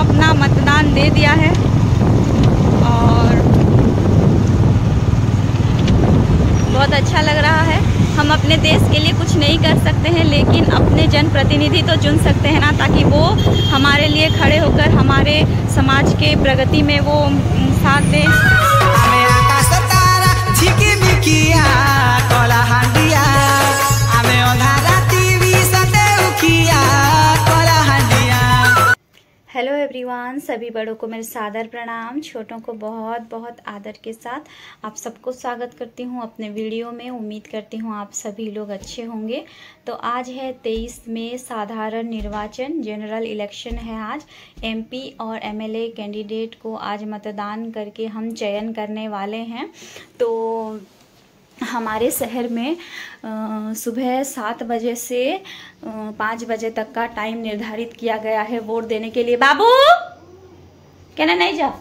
अपना मतदान दे दिया है और बहुत अच्छा लग रहा है। हम अपने देश के लिए कुछ नहीं कर सकते हैं, लेकिन अपने जनप्रतिनिधि तो चुन सकते हैं ना, ताकि वो हमारे लिए खड़े होकर हमारे समाज के प्रगति में वो साथ दें। एवरीवन सभी बड़ों को मेरे सादर प्रणाम, छोटों को बहुत बहुत आदर के साथ आप सबको स्वागत करती हूँ अपने वीडियो में। उम्मीद करती हूँ आप सभी लोग अच्छे होंगे। तो आज है तेईस में साधारण निर्वाचन जनरल इलेक्शन है आज। एमपी और एमएलए कैंडिडेट को आज मतदान करके हम चयन करने वाले हैं। तो हमारे शहर में सुबह सात बजे से पाँच बजे तक का टाइम निर्धारित किया गया है वोट देने के लिए। बाबू! कहना नहीं जा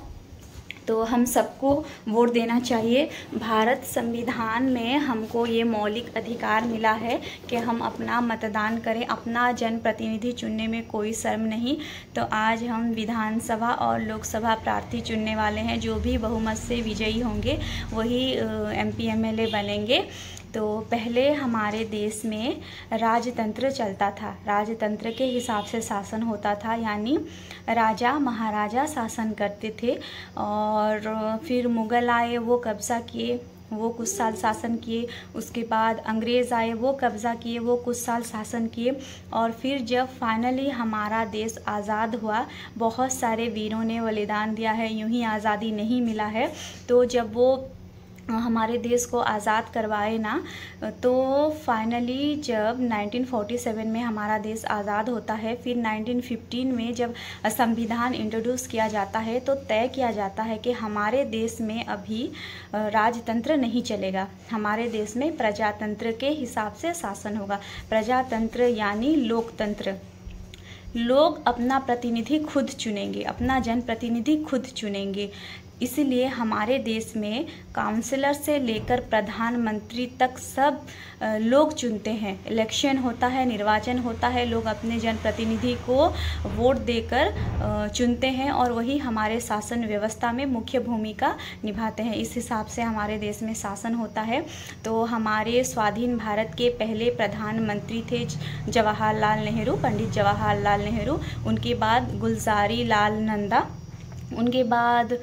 तो हम सबको वोट देना चाहिए। भारत संविधान में हमको ये मौलिक अधिकार मिला है कि हम अपना मतदान करें, अपना जनप्रतिनिधि चुनने में कोई शर्म नहीं। तो आज हम विधानसभा और लोकसभा प्रार्थी चुनने वाले हैं, जो भी बहुमत से विजयी होंगे, वही एम पी बनेंगे। तो पहले हमारे देश में राजतंत्र चलता था। राजतंत्र के हिसाब से शासन होता था, यानी राजा, महाराजा शासन करते थे और फिर मुग़ल आए, वो कब्ज़ा किए, वो कुछ साल शासन किए, उसके बाद अंग्रेज़ आए, वो कब्ज़ा किए, वो कुछ साल शासन किए और फिर जब फाइनली हमारा देश आज़ाद हुआ, बहुत सारे वीरों ने बलिदान दिया है, यूँ ही आज़ादी नहीं मिला है तो जब वो हमारे देश को आज़ाद करवाए ना तो फाइनली जब 1947 में हमारा देश आज़ाद होता है, फिर 1915 में जब संविधान इंट्रोड्यूस किया जाता है तो तय किया जाता है कि हमारे देश में अभी राजतंत्र नहीं चलेगा। हमारे देश में प्रजातंत्र के हिसाब से शासन होगा। प्रजातंत्र यानी लोकतंत्र। लोग अपना प्रतिनिधि खुद चुनेंगे, अपना जनप्रतिनिधि खुद चुनेंगे। इसलिए हमारे देश में काउंसलर से लेकर प्रधानमंत्री तक सब लोग चुनते हैं। इलेक्शन होता है, निर्वाचन होता है, लोग अपने जनप्रतिनिधि को वोट देकर चुनते हैं और वही हमारे शासन व्यवस्था में मुख्य भूमिका निभाते हैं। इस हिसाब से हमारे देश में शासन होता है। तो हमारे स्वाधीन भारत के पहले प्रधानमंत्री थे जवाहरलाल नेहरू, पंडित जवाहरलाल नेहरू। उनके बाद गुलजारी लाल नंदा। उनके बाद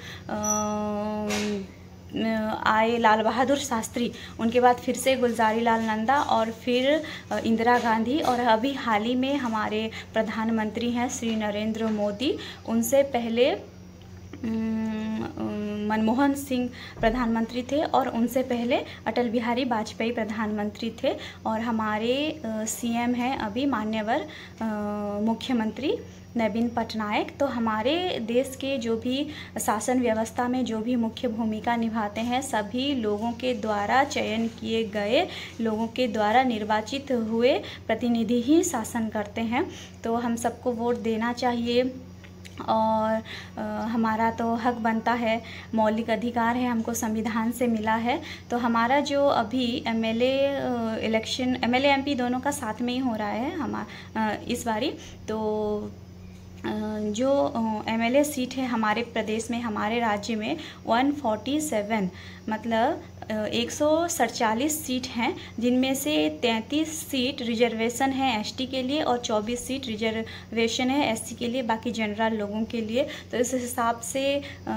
आए लाल बहादुर शास्त्री, उनके बाद फिर से गुलजारी लाल नंदा और फिर इंदिरा गांधी और अभी हाल ही में हमारे प्रधानमंत्री हैं श्री नरेंद्र मोदी। उनसे पहले मनमोहन सिंह प्रधानमंत्री थे और उनसे पहले अटल बिहारी वाजपेयी प्रधानमंत्री थे और हमारे सीएम हैं अभी मान्यवर मुख्यमंत्री नवीन पटनायक। तो हमारे देश के जो भी शासन व्यवस्था में जो भी मुख्य भूमिका निभाते हैं, सभी लोगों के द्वारा चयन किए गए, लोगों के द्वारा निर्वाचित हुए प्रतिनिधि ही शासन करते हैं। तो हम सबको वोट देना चाहिए। और आ, हमारा तो हक बनता है मौलिक अधिकार है हमको संविधान से मिला है। तो हमारा जो अभी एमएलए इलेक्शन एमएलए एमपी दोनों का साथ में ही हो रहा है हमारा इस बारी। तो जो एमएलए सीट है हमारे प्रदेश में हमारे राज्य में 147 मतलब एक सीट हैं जिनमें से 33 सीट रिजर्वेशन है एसटी के लिए और 24 सीट रिजर्वेशन है एससी के लिए बाकी जनरल लोगों के लिए। तो इस हिसाब से अ,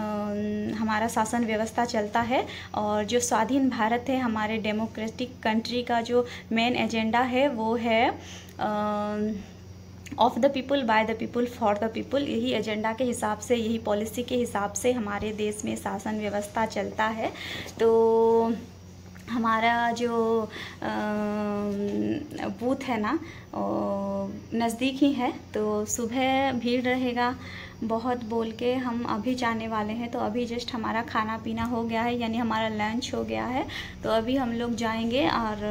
हमारा शासन व्यवस्था चलता है और जो स्वाधीन भारत है हमारे डेमोक्रेटिक कंट्री का जो मेन एजेंडा है वो है अ, of the people by the people for the people यही एजेंडा के हिसाब से, यही पॉलिसी के हिसाब से हमारे देश में शासन व्यवस्था चलता है। तो हमारा जो बूथ है ना नज़दीक ही है तो सुबह भीड़ रहेगा बहुत बोल के हम अभी जाने वाले हैं तो अभी जस्ट हमारा खाना पीना हो गया है, यानी हमारा लंच हो गया है तो अभी हम लोग जाएँगे और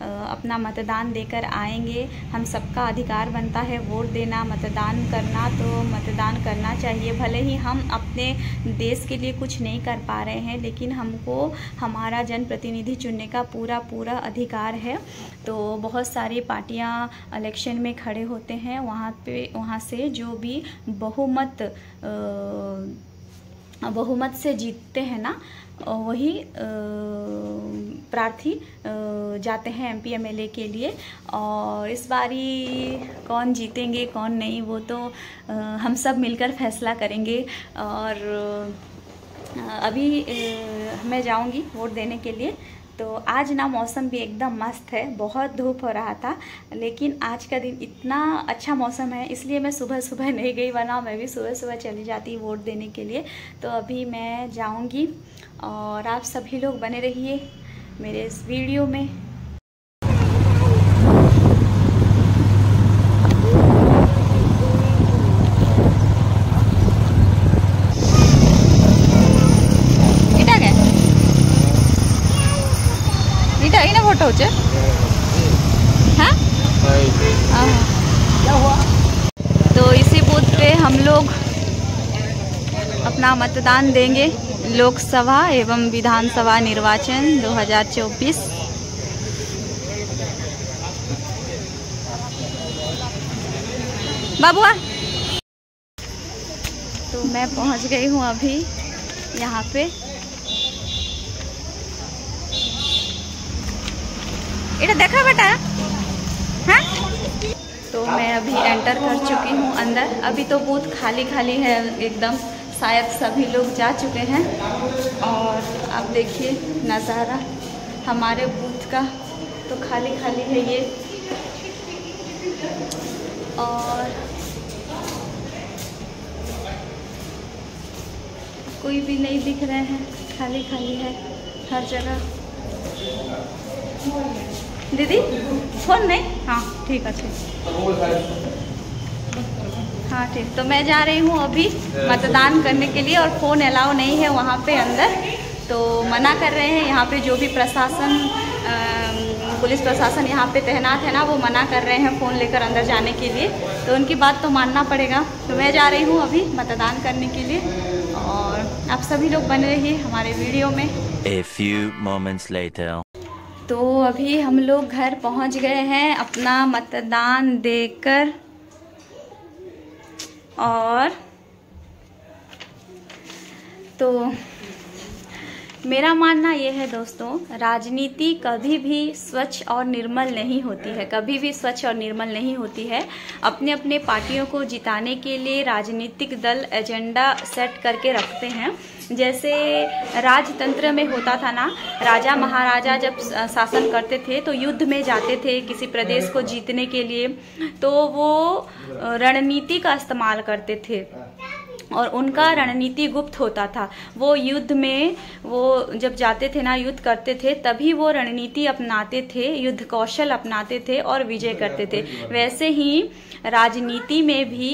अपना मतदान देकर आएँगे। हम सबका अधिकार बनता है वोट देना, मतदान करना तो मतदान करना चाहिए। भले ही हम अपने देश के लिए कुछ नहीं कर पा रहे हैं, लेकिन हमको हमारा जनप्रतिनिधि चुनने का पूरा पूरा अधिकार है। तो बहुत सारी पार्टियाँ इलेक्शन में खड़े होते हैं, वहाँ पे, वहाँ से जो भी बहुमत बहुमत बहुमत से जीतते हैं ना वही प्रार्थी जाते हैं एमपी एमएलए के लिए। और इस बारी कौन जीतेंगे, कौन नहीं, वो तो हम सब मिलकर फैसला करेंगे। और अभी मैं जाऊँगी वोट देने के लिए। तो आज ना मौसम भी एकदम मस्त है, बहुत धूप हो रहा था, लेकिन आज का दिन इतना अच्छा मौसम है, इसलिए मैं सुबह सुबह नहीं गई, वरना मैं भी सुबह सुबह चली जाती वोट देने के लिए। तो अभी मैं जाऊँगी और आप सभी लोग बने रहिए मेरे इस वीडियो में। अपना मतदान देंगे, लोकसभा एवं विधानसभा निर्वाचन 2024 बाबुआ। तो मैं पहुँच गई हूँ अभी यहाँ पे। इटा देखा बेटा। हाँ? तो मैं अभी एंटर कर चुकी हूँ अंदर। अभी तो बूथ खाली खाली है, एकदम। शायद सभी लोग जा चुके हैं। और आप देखिए नज़ारा, हमारे बूथ का तो खाली खाली है ये। और कोई भी नहीं दिख रहे हैं, खाली खाली है हर जगह। दीदी, फ़ोन नहीं? हाँ ठीक है हाँ ठीक। तो मैं जा रही हूँ अभी मतदान करने के लिए और फ़ोन अलाउ नहीं है वहाँ पे अंदर। तो मना कर रहे हैं यहाँ पे जो भी प्रशासन पुलिस प्रशासन यहाँ पे तैनात है ना वो मना कर रहे हैं फ़ोन लेकर अंदर जाने के लिए। तो उनकी बात तो मानना पड़ेगा। तो मैं जा रही हूँ अभी मतदान करने के लिए। और आप सभी लोग बने रहिए हमारे वीडियो में। A few moments later. तो अभी हम लोग घर पहुँच गए हैं अपना मतदान देकर। और तो मेरा मानना यह है दोस्तों, राजनीति कभी भी स्वच्छ और निर्मल नहीं होती है। कभी भी स्वच्छ और निर्मल नहीं होती है। अपने अपने पार्टियों को जिताने के लिए राजनीतिक दल एजेंडा सेट करके रखते हैं। जैसे राजतंत्र में होता था ना राजा महाराजा जब शासन करते थे तो युद्ध में जाते थे किसी प्रदेश को जीतने के लिए तो वो रणनीति का इस्तेमाल करते थे। और उनका रणनीति गुप्त होता था। वो युद्ध में वो जब जाते थे ना युद्ध करते थे तभी वो रणनीति अपनाते थे युद्ध कौशल अपनाते थे और विजय करते थे। वैसे ही राजनीति में भी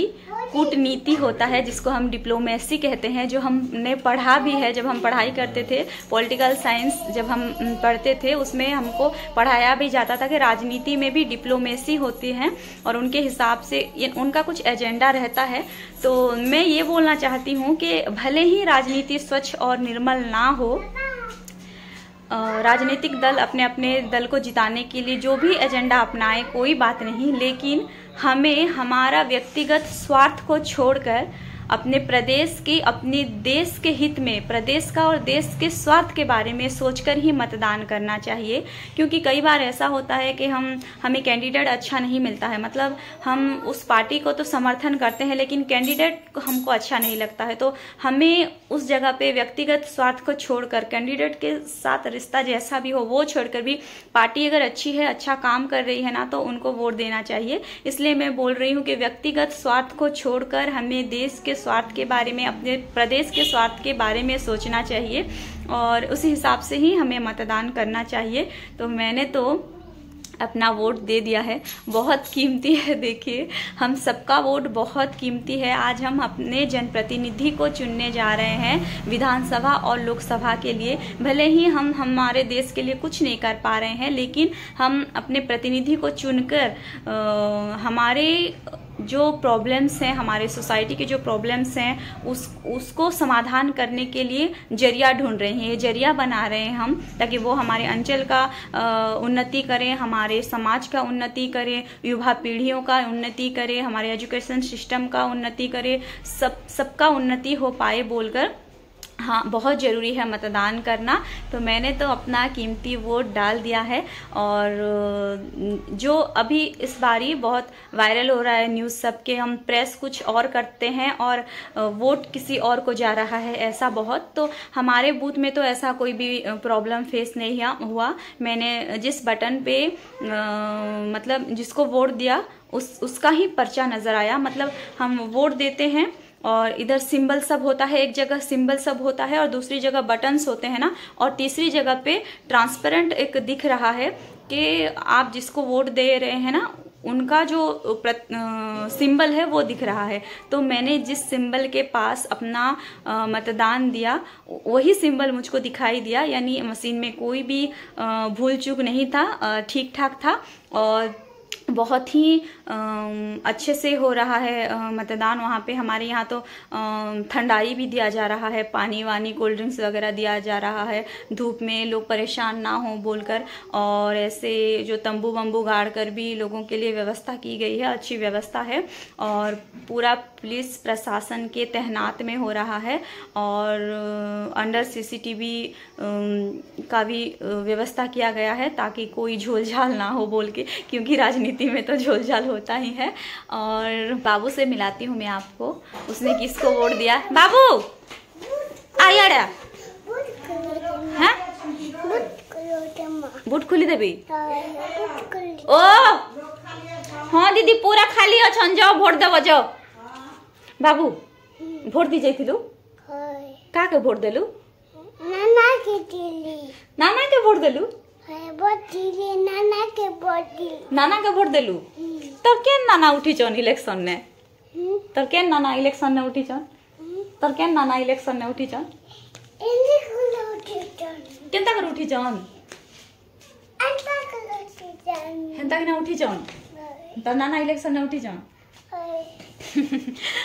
कूटनीति होता है, जिसको हम डिप्लोमेसी कहते हैं, जो हमने पढ़ा भी है। जब हम पढ़ाई करते थे पॉलिटिकल साइंस जब हम पढ़ते थे, उसमें हमको पढ़ाया भी जाता था कि राजनीति में भी डिप्लोमेसी होती है और उनके हिसाब से उनका कुछ एजेंडा रहता है। तो मैं ये बोलना चाहती हूँ कि भले ही राजनीति स्वच्छ और निर्मल ना हो राजनीतिक दल अपने अपने दल को जिताने के लिए जो भी एजेंडा अपनाए, कोई बात नहीं। लेकिन हमें, हमारा व्यक्तिगत स्वार्थ को छोड़कर अपने प्रदेश के, अपने देश के हित में, प्रदेश का और देश के स्वार्थ के बारे में सोचकर ही मतदान करना चाहिए। क्योंकि कई बार ऐसा होता है कि हम, हमें कैंडिडेट अच्छा नहीं मिलता है। मतलब हम उस पार्टी को तो समर्थन करते हैं, लेकिन कैंडिडेट हमको अच्छा नहीं लगता है। तो हमें उस जगह पे व्यक्तिगत स्वार्थ को छोड़कर कैंडिडेट के साथ रिश्ता जैसा भी हो, वो छोड़कर भी पार्टी अगर अच्छी है अच्छा काम कर रही है ना तो उनको वोट देना चाहिए। इसलिए मैं बोल रही हूँ कि व्यक्तिगत स्वार्थ को छोड़कर हमें देश के स्वार्थ के बारे में, अपने प्रदेश के स्वार्थ के बारे में सोचना चाहिए और उसी हिसाब से ही हमें मतदान करना चाहिए। तो मैंने तो अपना वोट दे दिया है। बहुत कीमती है, देखिए। हम सबका वोट बहुत कीमती है। आज हम अपने जनप्रतिनिधि को चुनने जा रहे हैं विधानसभा और लोकसभा के लिए। भले ही हम हमारे देश के लिए कुछ नहीं कर पा रहे हैं, लेकिन हम अपने प्रतिनिधि को चुनकर हमारे जो प्रॉब्लम्स हैं, हमारे सोसाइटी के जो प्रॉब्लम्स हैं, उस, उसको समाधान करने के लिए ज़रिया ढूंढ रहे हैं, ये ज़रिया बना रहे हैं हम, ताकि वो हमारे अंचल का उन्नति करें, हमारे समाज का उन्नति करें, युवा पीढ़ियों का उन्नति करें, हमारे एजुकेशन सिस्टम का उन्नति करें, सब, सबका उन्नति हो पाए बोलकर हाँ बहुत ज़रूरी है मतदान करना। तो मैंने तो अपना कीमती वोट डाल दिया है और जो अभी इस बारी बहुत वायरल हो रहा है न्यूज़ सब के हम प्रेस कुछ और करते हैं और वोट किसी और को जा रहा है ऐसा बहुत। तो हमारे बूथ में तो ऐसा कोई भी प्रॉब्लम फेस नहीं हुआ। मैंने जिस बटन पे आ, मतलब जिसको वोट दिया उस उसका ही पर्चा नज़र आया। मतलब हम वोट देते हैं और इधर सिंबल सब होता है एक जगह सिंबल सब होता है और दूसरी जगह बटन्स होते हैं ना और तीसरी जगह पे ट्रांसपेरेंट एक दिख रहा है कि आप जिसको वोट दे रहे हैं ना उनका जो सिंबल है वो दिख रहा है। तो मैंने जिस सिंबल के पास अपना आ, मतदान दिया वही सिंबल मुझको दिखाई दिया यानी मशीन में कोई भी भूल चूक नहीं था ठीक ठाक था और बहुत ही अच्छे से हो रहा है मतदान वहाँ पे। हमारे यहाँ तो ठंडाई भी दिया जा रहा है, पानी वानी, कोल्ड ड्रिंक्स वगैरह दिया जा रहा है। धूप में लोग परेशान ना हो बोलकर, और ऐसे जो तंबू वंबू गाड़ कर भी लोगों के लिए व्यवस्था की गई है, अच्छी व्यवस्था है। और पूरा पुलिस प्रशासन के तहनात में हो रहा है, और अंडर सीसीटीवी का भी व्यवस्था किया गया है, ताकि कोई झोलझाल ना हो बोल के, क्योंकि राजनीति में तो झोल झाल होता ही है। और बाबू से मिलाती हूँ मैं आपको। उसने किसको वोट दिया? बाबू! आया हाँ? बुट खुली देवी ओ! हाँ दीदी पूरा खाली अच्छा जाओ भोट देव जाओ। बाबू भोट दी जाइलु का के भोट देलु? नाना के दिली? नाना के वोट दिलु? के के नाना उठी चौन इलेक्शन ने तब के नाना इलेक्शन ने उठी चौन तब के नाना इलेक्शन ने उठी चौन केनता कर उठी चौन हेनता के ना उठी चौन तब नाना इलेक्शन ने उठी चौन